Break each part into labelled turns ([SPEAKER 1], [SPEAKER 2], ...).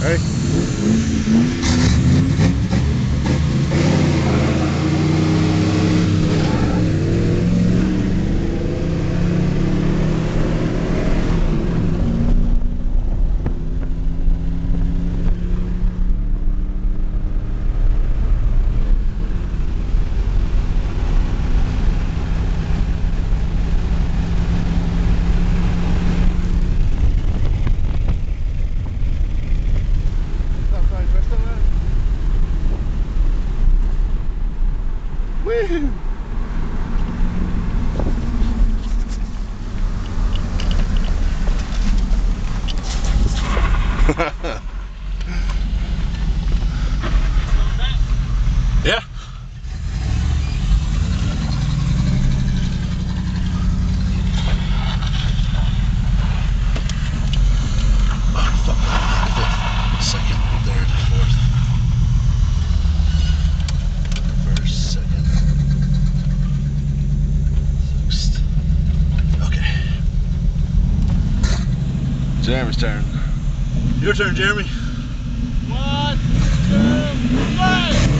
[SPEAKER 1] Hey. yeah. Jeremy's turn.
[SPEAKER 2] Your turn, Jeremy.
[SPEAKER 3] One, two, three.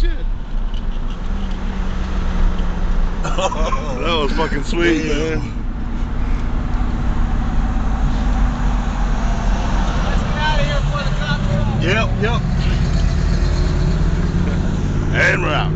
[SPEAKER 1] Holy shit. that was fucking sweet, man.
[SPEAKER 3] Let's get out of here before the cops come.
[SPEAKER 2] Yep, yep.
[SPEAKER 1] And we're out.